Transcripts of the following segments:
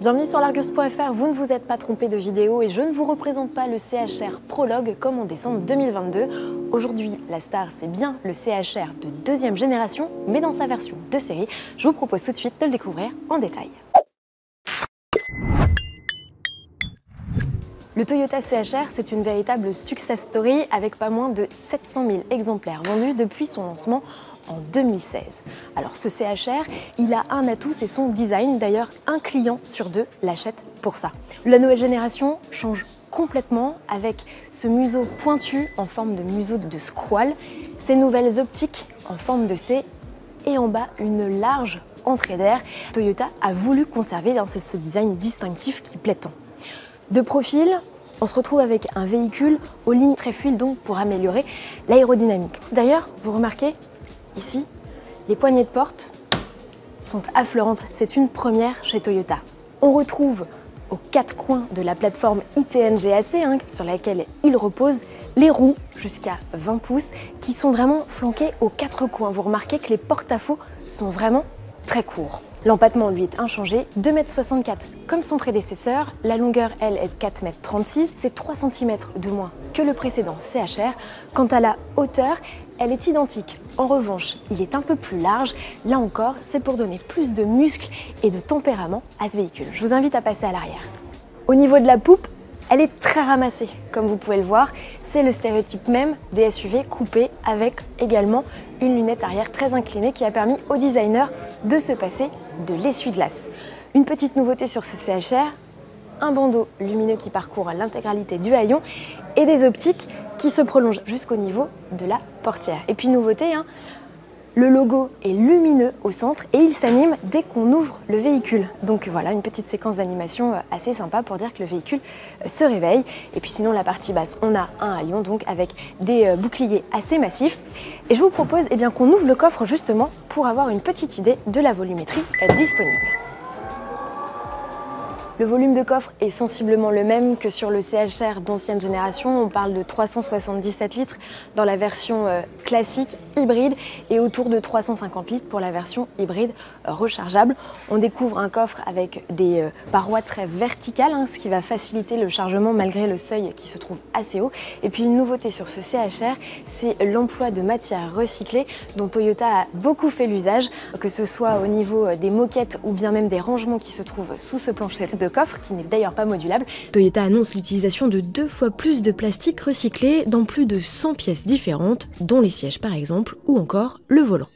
Bienvenue sur l'Argus.fr, vous ne vous êtes pas trompé de vidéo et je ne vous représente pas le CHR Prologue comme en décembre 2022. Aujourd'hui, la star c'est bien le CHR de deuxième génération, mais dans sa version de série. Je vous propose tout de suite de le découvrir en détail. Le Toyota CHR, c'est une véritable success story avec pas moins de 700 000 exemplaires vendus depuis son lancement en 2016. Alors ce CHR, il a un atout, c'est son design. D'ailleurs, un client sur deux l'achète pour ça. La nouvelle génération change complètement avec ce museau pointu en forme de museau de squale, ces nouvelles optiques en forme de C et en bas une large entrée d'air. Toyota a voulu conserver ce design distinctif qui plaît tant. De profil, on se retrouve avec un véhicule aux lignes très fluides donc pour améliorer l'aérodynamique. D'ailleurs, vous remarquez, Ici, les poignées de porte sont affleurantes. C'est une première chez Toyota. On retrouve aux quatre coins de la plateforme ITN GAC hein, sur laquelle il repose les roues jusqu'à 20 pouces qui sont vraiment flanquées aux quatre coins. Vous remarquez que les porte-à-faux sont vraiment très courts. L'empattement, lui, est inchangé, 2,64 m comme son prédécesseur. La longueur, elle, est de 4,36 m. C'est 3 cm de moins que le précédent CHR. Quant à la hauteur, elle est identique. En revanche, il est un peu plus large. Là encore, c'est pour donner plus de muscles et de tempérament à ce véhicule. Je vous invite à passer à l'arrière. Au niveau de la poupe, elle est très ramassée, comme vous pouvez le voir. C'est le stéréotype même des SUV coupés avec également une lunette arrière très inclinée qui a permis au designer de se passer de l'essuie-glace. Une petite nouveauté sur ce CHR, un bandeau lumineux qui parcourt l'intégralité du haillon et des optiques qui se prolongent jusqu'au niveau de la Et puis nouveauté, hein, le logo est lumineux au centre et il s'anime dès qu'on ouvre le véhicule. Donc voilà, une petite séquence d'animation euh, assez sympa pour dire que le véhicule euh, se réveille. Et puis sinon, la partie basse, on a un haillon donc avec des euh, boucliers assez massifs. Et je vous propose eh qu'on ouvre le coffre justement pour avoir une petite idée de la volumétrie disponible. Le volume de coffre est sensiblement le même que sur le CHR d'ancienne génération. On parle de 377 litres dans la version euh, classique hybride et autour de 350 litres pour la version hybride euh, rechargeable. On découvre un coffre avec des euh, parois très verticales, hein, ce qui va faciliter le chargement malgré le seuil qui se trouve assez haut. Et puis une nouveauté sur ce CHR, c'est l'emploi de matières recyclées dont Toyota a beaucoup fait l'usage, que ce soit au niveau des moquettes ou bien même des rangements qui se trouvent sous ce plancher de coffre, qui n'est d'ailleurs pas modulable. Toyota annonce l'utilisation de deux fois plus de plastique recyclé dans plus de 100 pièces différentes, dont les sièges par exemple, ou encore le volant.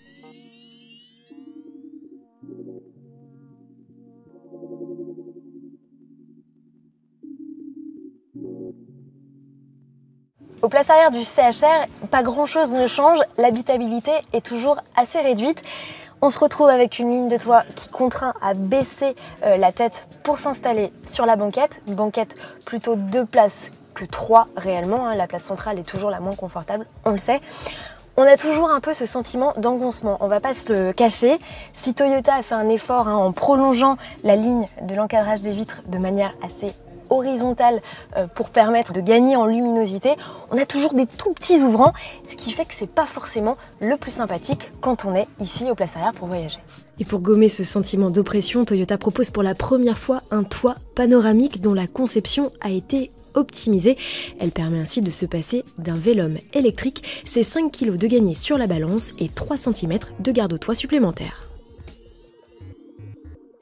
Au place arrière du CHR, pas grand chose ne change, l'habitabilité est toujours assez réduite. On se retrouve avec une ligne de toit qui contraint à baisser euh, la tête pour s'installer sur la banquette. Une banquette plutôt deux places que trois réellement. Hein. La place centrale est toujours la moins confortable, on le sait. On a toujours un peu ce sentiment d'engoncement, on va pas se le cacher. Si Toyota a fait un effort hein, en prolongeant la ligne de l'encadrage des vitres de manière assez horizontale euh, pour permettre de gagner en luminosité, on a toujours des tout petits ouvrants, ce qui fait que c'est pas forcément le plus sympathique quand on est ici au place arrière pour voyager. Et pour gommer ce sentiment d'oppression, Toyota propose pour la première fois un toit panoramique dont la conception a été optimisée. Elle permet ainsi de se passer d'un vélum électrique, c'est 5 kg de gagné sur la balance et 3 cm de garde au toit supplémentaire.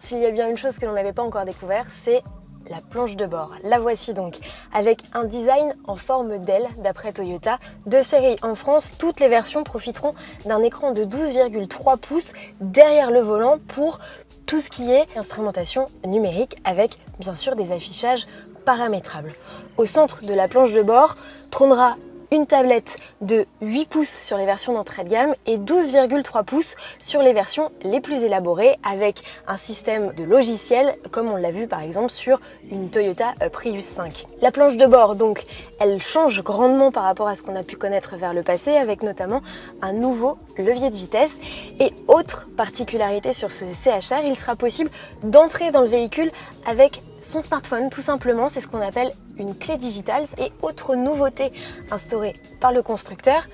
S'il y a bien une chose que l'on n'avait pas encore découvert, c'est la planche de bord. La voici donc, avec un design en forme d'aile d'après Toyota. De série en France, toutes les versions profiteront d'un écran de 12,3 pouces derrière le volant pour tout ce qui est instrumentation numérique avec bien sûr des affichages paramétrables. Au centre de la planche de bord trônera une tablette de 8 pouces sur les versions d'entrée de gamme et 12,3 pouces sur les versions les plus élaborées avec un système de logiciel comme on l'a vu par exemple sur une Toyota Prius 5. La planche de bord donc elle change grandement par rapport à ce qu'on a pu connaître vers le passé avec notamment un nouveau levier de vitesse et autre particularité sur ce CHR il sera possible d'entrer dans le véhicule avec son smartphone tout simplement. C'est ce qu'on appelle une clé digitale. Et autre nouveauté instaurée par le constructeur,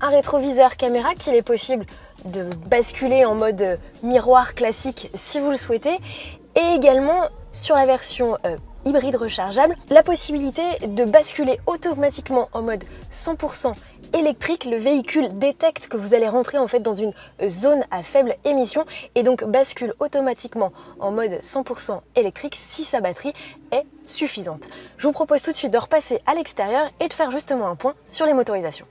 un rétroviseur caméra qu'il est possible de basculer en mode miroir classique si vous le souhaitez. Et également sur la version euh, hybride rechargeable, la possibilité de basculer automatiquement en mode 100% électrique. Le véhicule détecte que vous allez rentrer en fait dans une zone à faible émission et donc bascule automatiquement en mode 100% électrique si sa batterie est suffisante. Je vous propose tout de suite de repasser à l'extérieur et de faire justement un point sur les motorisations.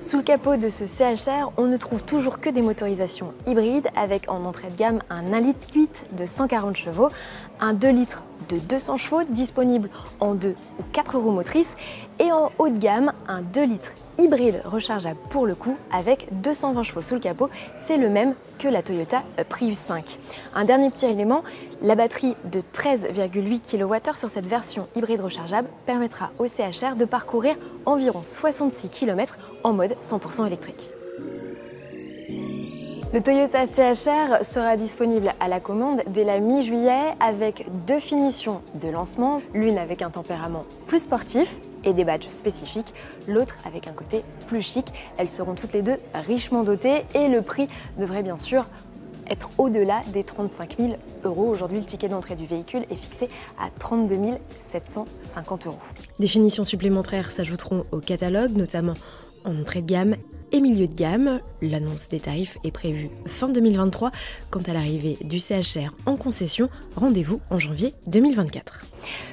Sous le capot de ce CHR, on ne trouve toujours que des motorisations hybrides avec en entrée de gamme un 1,8 litre de 140 chevaux, un 2 litres de 200 chevaux disponible en 2 ou 4 roues motrices et en haut de gamme un 2 litres hybride rechargeable pour le coup avec 220 chevaux sous le capot, c'est le même que la Toyota Prius 5. Un dernier petit élément, la batterie de 13,8 kWh sur cette version hybride rechargeable permettra au CHR de parcourir environ 66 km en mode 100% électrique. Le Toyota CHR sera disponible à la commande dès la mi-juillet avec deux finitions de lancement, l'une avec un tempérament plus sportif et des badges spécifiques, l'autre avec un côté plus chic. Elles seront toutes les deux richement dotées et le prix devrait bien sûr être au-delà des 35 000 euros. Aujourd'hui, le ticket d'entrée du véhicule est fixé à 32 750 euros. Des finitions supplémentaires s'ajouteront au catalogue, notamment en entrée de gamme et milieu de gamme. L'annonce des tarifs est prévue fin 2023. Quant à l'arrivée du CHR en concession, rendez-vous en janvier 2024.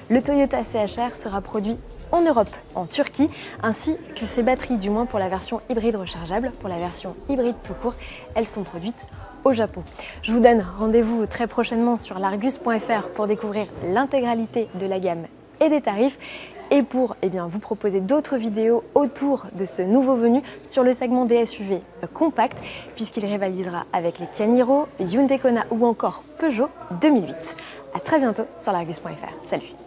Le Toyota CHR sera produit en Europe, en Turquie, ainsi que ses batteries, du moins pour la version hybride rechargeable. Pour la version hybride tout court, elles sont produites au Japon. Je vous donne rendez-vous très prochainement sur largus.fr pour découvrir l'intégralité de la gamme et des tarifs et pour eh bien, vous proposer d'autres vidéos autour de ce nouveau venu sur le segment des SUV compact puisqu'il rivalisera avec les Caniro, Hyundai Kona ou encore Peugeot 2008. A très bientôt sur largus.fr. Salut